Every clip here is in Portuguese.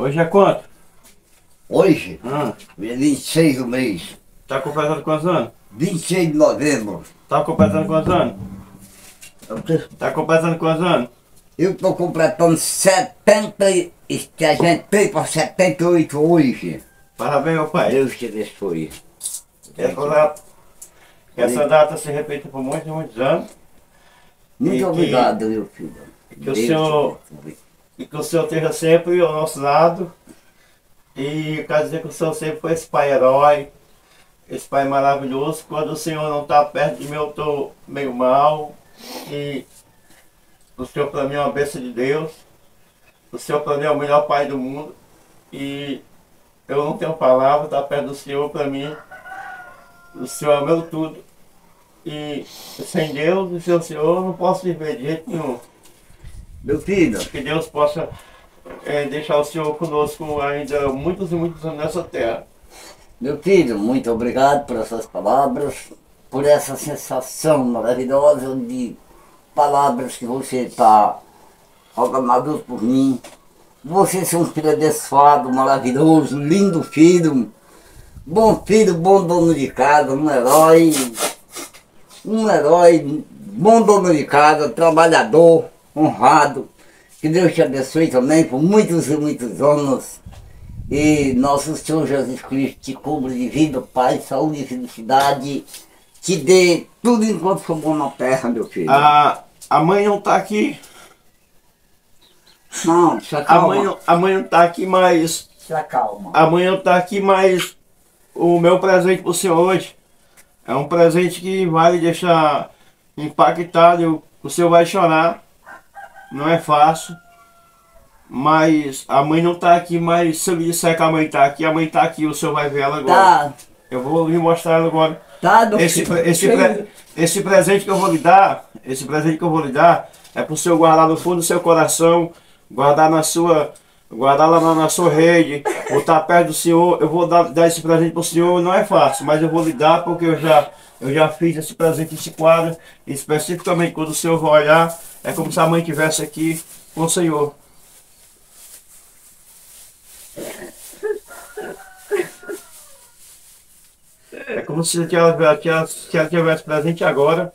Hoje é quanto? Hoje, é 26 do mês, Tá completando quantos anos? 26 de novembro. Tá completando quantos anos? Tá completando quantos anos? Eu estou completando 70 e que a gente tem para 78 hoje. Parabéns, meu pai. Deus te abençoe. Que essa data, que essa data se repita por muitos e muitos anos. Muito E que- obrigado, meu filho. que o Deus te senhor-. E que o Senhor esteja sempre ao nosso lado. E quero dizer que o Senhor sempre foi esse pai herói, esse pai maravilhoso. Quando o Senhor não está perto de mim, eu estou meio mal. E o Senhor para mim é uma bênção de Deus. O Senhor para mim é o melhor pai do mundo. E eu não tenho palavra, estar perto do Senhor para mim. O Senhor é meu tudo. E sem Deus e sem o Senhor eu não posso viver de jeito nenhum. Meu filho, Que Deus possa eh, deixar o Senhor conosco ainda muitos e muitos anos nessa terra. meu filho, muito obrigado por essas palavras, por essa sensação maravilhosa de palavras que você está Deus por mim. Você é um filho abençoado, maravilhoso, lindo filho, bom filho, bom dono de casa, um herói, um herói, bom dono de casa, trabalhador, honrado. Que Deus te abençoe também por muitos e muitos anos. E nosso Senhor Jesus Cristo te cubra de vida, paz, saúde e felicidade. Te dê tudo enquanto for bom na terra, meu filho. A, a mãe não está aqui. Não, se acalma. mãe, não- a mãe não está aqui, mas. Se acalma. A mãe não está aqui, mas o meu presente para o senhor hoje é um presente que vai deixar impactado. O senhor vai chorar. Não é fácil. Mas a mãe não está aqui, mas se eu lhe disser que a mãe está aqui, a mãe está aqui, o senhor vai ver ela agora. Tá, Eu vou lhe mostrar ela agora. tá, meu Esse, esse, pre- esse presente que eu vou lhe dar, esse presente que eu vou lhe dar, é para o senhor guardar no fundo do seu coração, guardar na sua, guardar lá na, sua rede, botar perto do senhor. Eu vou dar, dar esse presente para o senhor, não é fácil, mas eu vou lhe dar porque eu já, eu já fiz esse presente, esse quadro, especificamente quando o senhor vai olhar, é como se a mãe estivesse aqui com o senhor. É como se ela tivesse presente agora,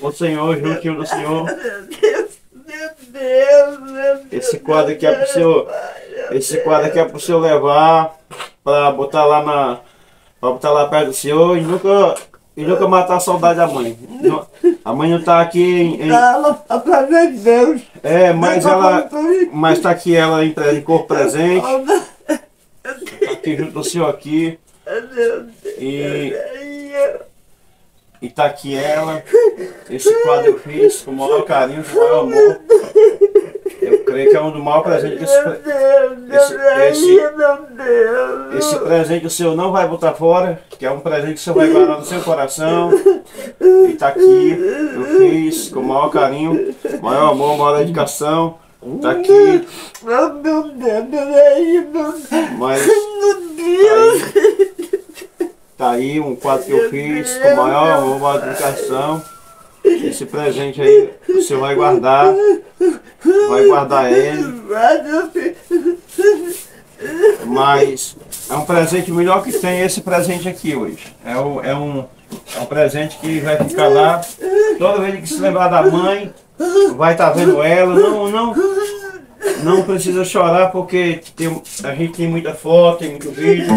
o Senhor, juntinho do Senhor. Meu Deus, meu Deus. Esse quadro aqui é pro senhor. Esse quadro aqui é pro senhor levar pra botar lá na. pra botar lá perto do senhor e nunca. E nunca matar a saudade da mãe. Não- A mãe não tá aqui em. em- Ela tá pra Deus. é, mas ela. Mas tá aqui ela em, em corpo presente. Tá aqui junto do senhor aqui. E. E tá aqui ela. Esse quadro eu fiz com o maior carinho, com o maior amor. Creio que é um dos maiores presentes que esse, esse, esse, esse presente o senhor não vai botar fora, que é um presente que o senhor vai guardar no seu coração. E tá aqui, eu fiz com o maior carinho, maior amor, maior dedicação. Tá aqui, mas tá aí, tá aí um quadro que eu fiz com o maior amor, maior dedicação. Esse presente aí senhor vai guardar, vai guardar ele. Mas é um presente melhor que tem esse presente aqui hoje. É, o- é um, é um presente que vai ficar lá. Toda vez que se lembrar da mãe, vai estar vendo ela. Não, não, não precisa chorar porque tem, a gente tem muita foto, tem muito vídeo.